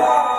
Yeah.